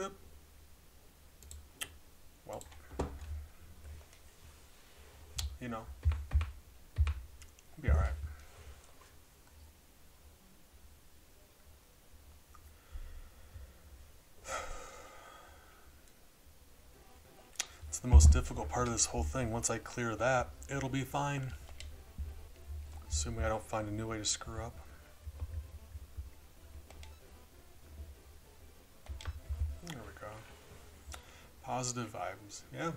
Oop. Well, you know, be alright. It's the most difficult part of this whole thing. Once I clear that, it'll be fine. Assuming I don't find a new way to screw up. There we go. Positive vibes. Yeah.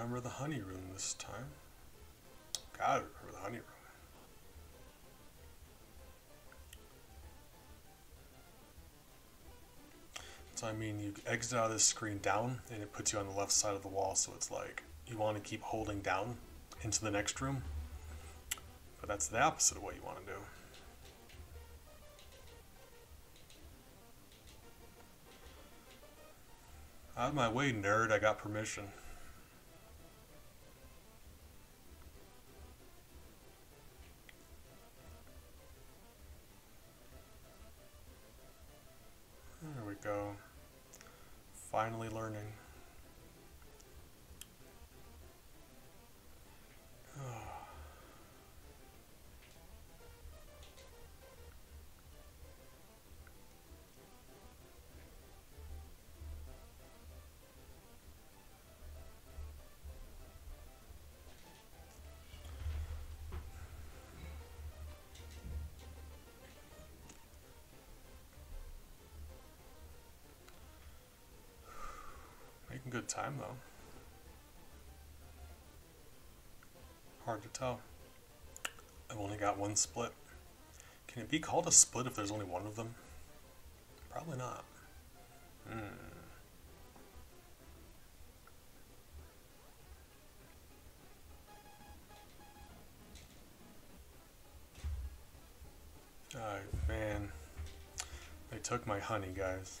Remember the honey room this time. Gotta remember the honey room. So I mean, you exit out of this screen down, and it puts you on the left side of the wall, so it's like you want to keep holding down into the next room. But that's the opposite of what you want to do. Out of my way, nerd, I got permission. Good time though. Hard to tell. I've only got one split. Can it be called a split if there's only one of them? Probably not. Hmm. Oh man. They took my honey, guys.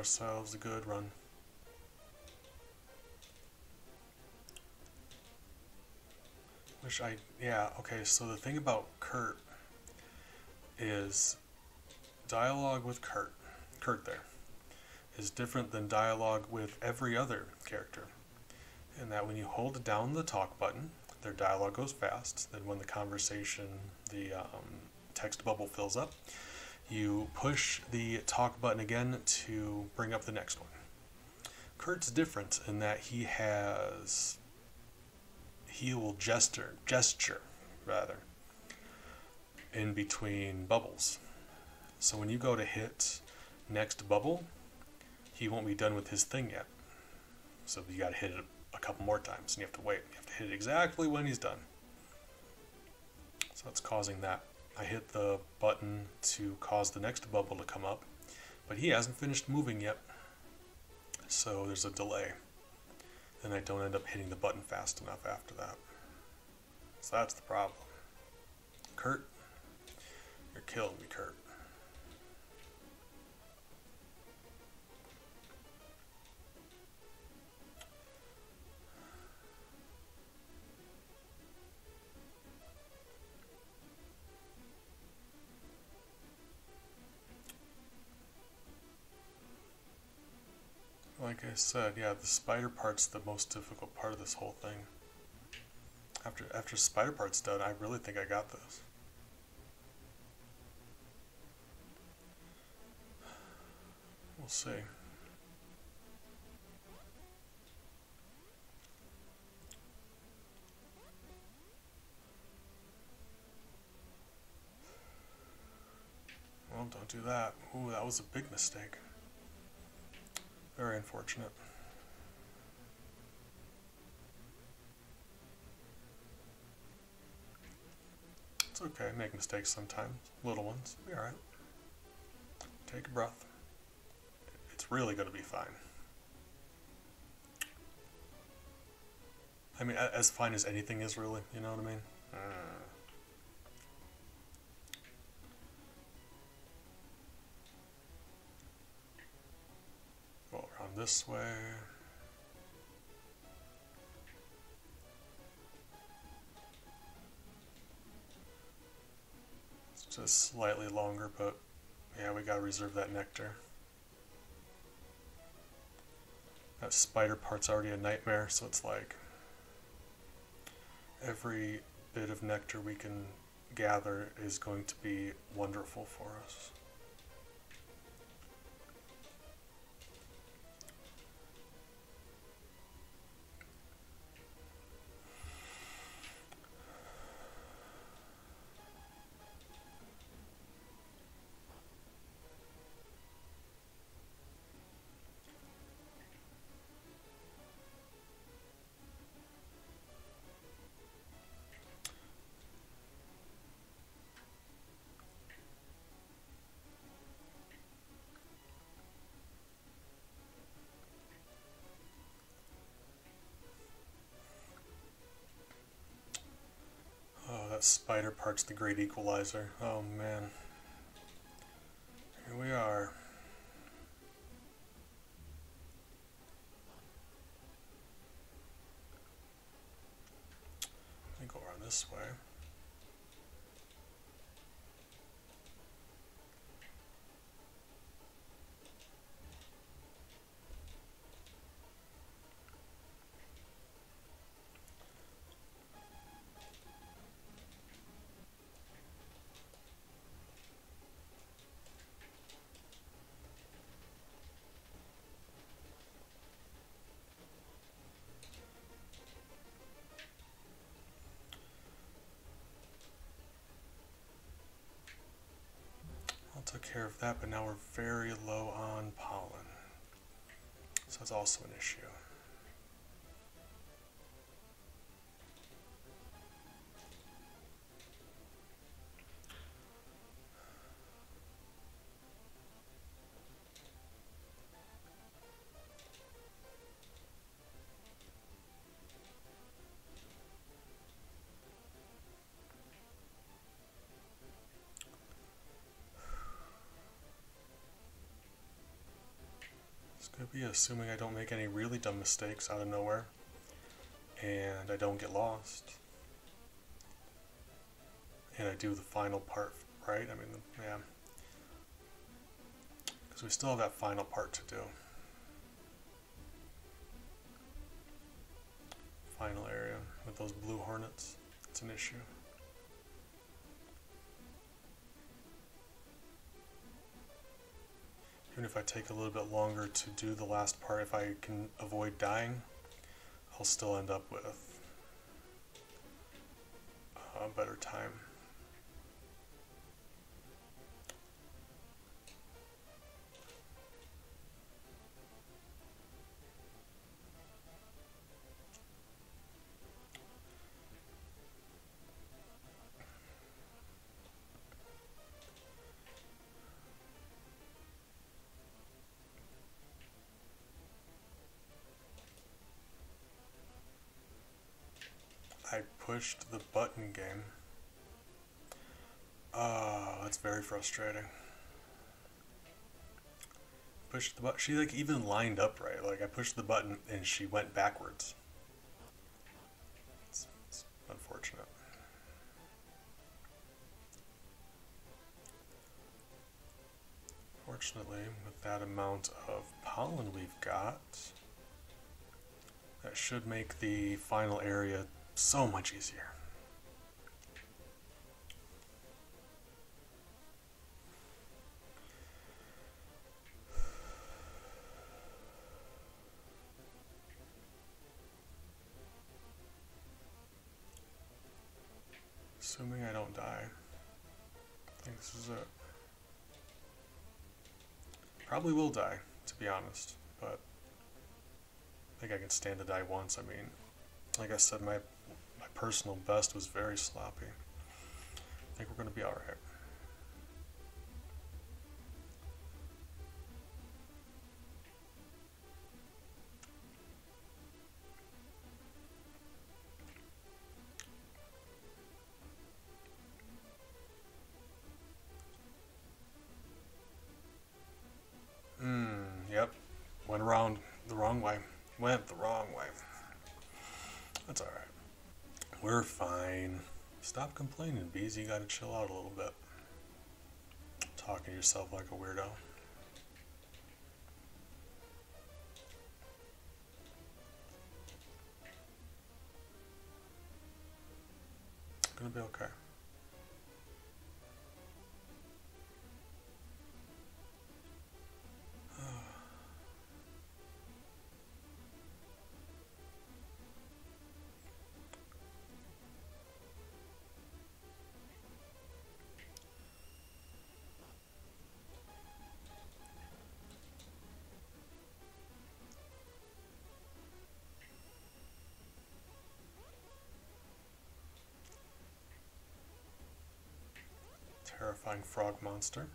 Ourselves a good run. Wish I, yeah, okay, so the thing about Kurt is dialogue with Kurt, Kurt there, is different than dialogue with every other character. In that when you hold down the talk button, their dialogue goes fast. Then when the conversation, the um, text bubble fills up, you push the talk button again to bring up the next one. Kurt's different in that he has he will gesture gesture rather in between bubbles. So when you go to hit next bubble, he won't be done with his thing yet. So you got to hit it a couple more times, and you have to wait. You have to hit it exactly when he's done. So that's causing that. I hit the button to cause the next bubble to come up, but he hasn't finished moving yet. So there's a delay. And I don't end up hitting the button fast enough after that. So that's the problem. Kurt, you're killing me, Kurt. I said, yeah, the spider part's the most difficult part of this whole thing. After after spider part's done, I really think I got this. We'll see. Well, don't do that. Ooh, that was a big mistake. Very unfortunate. It's okay, make mistakes sometimes, little ones, be alright. Take a breath. It's really going to be fine. I mean, as fine as anything is, really, you know what I mean? Uh. This way. It's just slightly longer, but yeah, we gotta reserve that nectar. That spider part's already a nightmare, so it's like every bit of nectar we can gather is going to be wonderful for us. That spider part's the great equalizer. Oh man. Here we are. Let me go around this way. took care of that, but now we're very low on pollen. So that's also an issue. Could be assuming I don't make any really dumb mistakes out of nowhere. And I don't get lost. And I do the final part, right? I mean, yeah. Because we still have that final part to do. Final area with those blue hornets. It's an issue. Even if I take a little bit longer to do the last part, if I can avoid dying, I'll still end up with a better time. I pushed the button game. Uh, that's very frustrating. Pushed the button. She like even lined up right. Like I pushed the button and she went backwards. It's, it's unfortunate. Fortunately, with that amount of pollen we've got, that should make the final area so much easier. Assuming I don't die. I think this is it. Probably will die, to be honest, but I think I can stand to die once. I mean, like I said, my my personal best was very sloppy. I think we're going to be alright. Hmm, complaining, bees. You gotta chill out a little bit. Talking to yourself like a weirdo. Gonna be okay. Terrifying frog monster.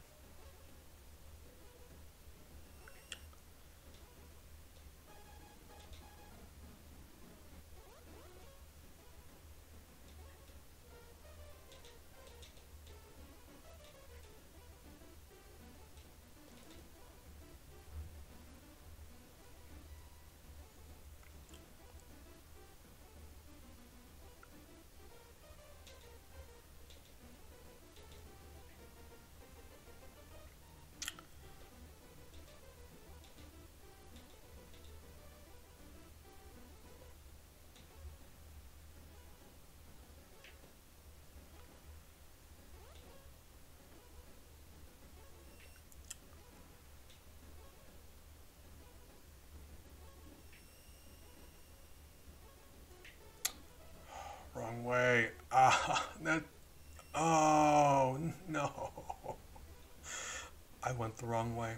I went the wrong way.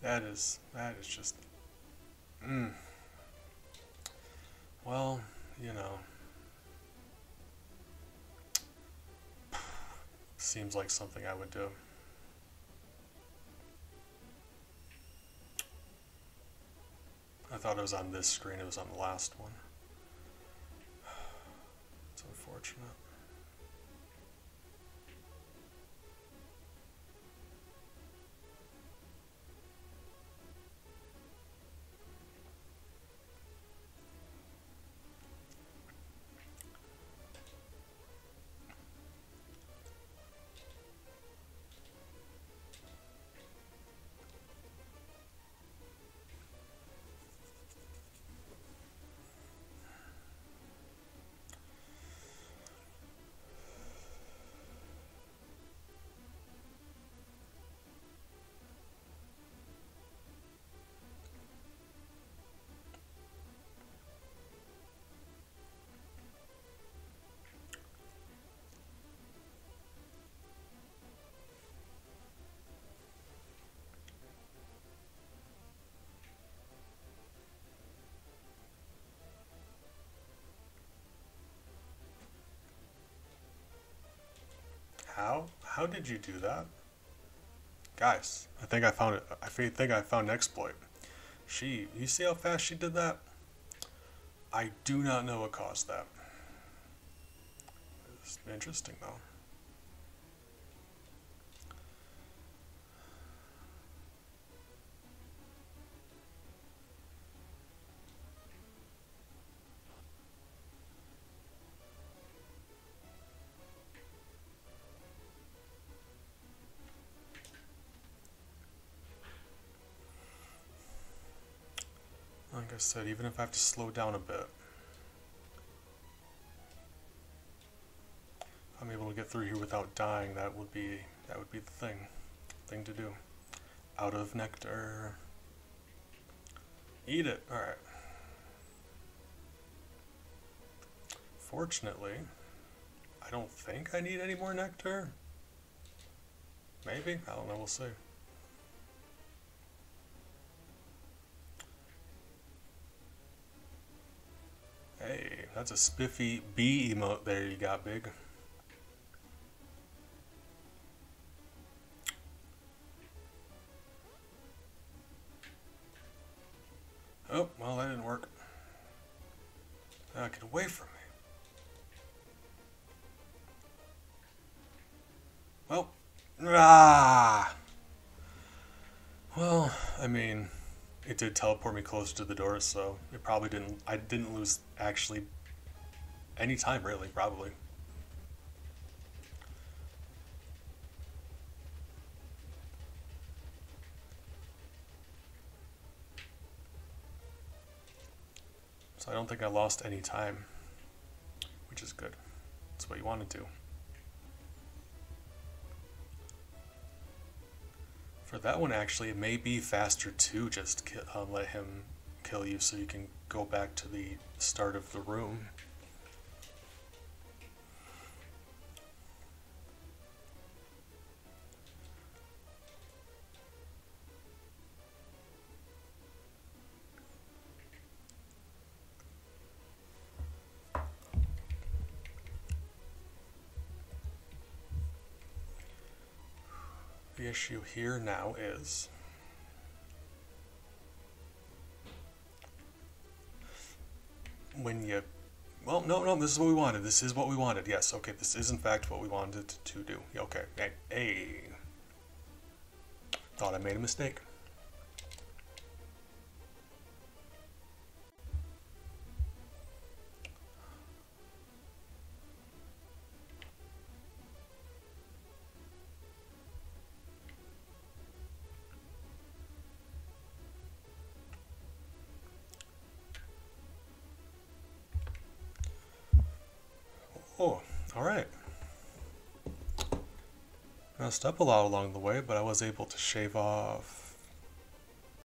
That is. That is just. Mm. Well, you know. Seems like something I would do. I thought it was on this screen, it was on the last one It's unfortunate. How? Did you do that? Guys, I think I found it. I think I found an exploit. She, you see how fast she did that? I do not know what caused that. It's interesting though. I said, even if I have to slow down a bit, if I'm able to get through here without dying, that would be that would be the thing, thing to do. Out of nectar. Eat it. All right. Fortunately, I don't think I need any more nectar. Maybe. I don't know. We'll see. Hey, that's a spiffy bee emote there you got, big. Oh, well, that didn't work. Now get away from me. Well, ah. Well, I mean, it did teleport me closer to the door, so it probably didn't. I didn't lose actually any time, really, probably. So I don't think I lost any time, which is good. That's what you want to do. For that one, actually, it may be faster to just uh, let him kill you so you can go back to the start of the room. Issue here now is when you well no no this is what we wanted. This is what we wanted. Yes okay this is in fact what we wanted to do. Okay hey. thought I made a mistake Messed up a lot along the way, but I was able to shave off